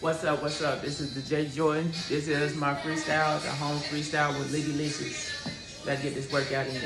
What's up? What's up? This is the J Jordan. This is my freestyle, the home freestyle with Liddy Licious. Let's get this workout in.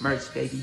Merch, baby.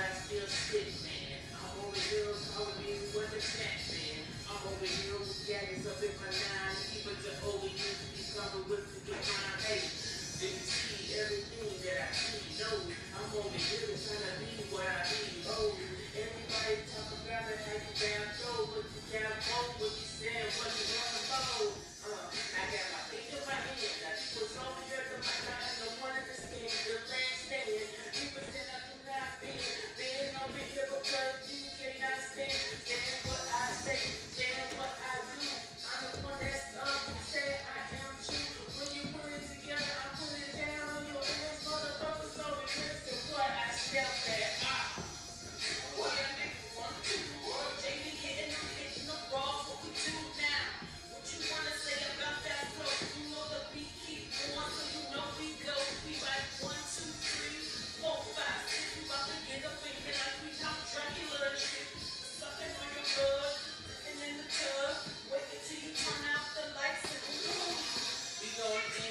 I still spit, man. I'm over here calling me what the cat, man. I'm over with gadgets up in my nine, keep it to over you be covered with the divine. Hey, did you see everything that I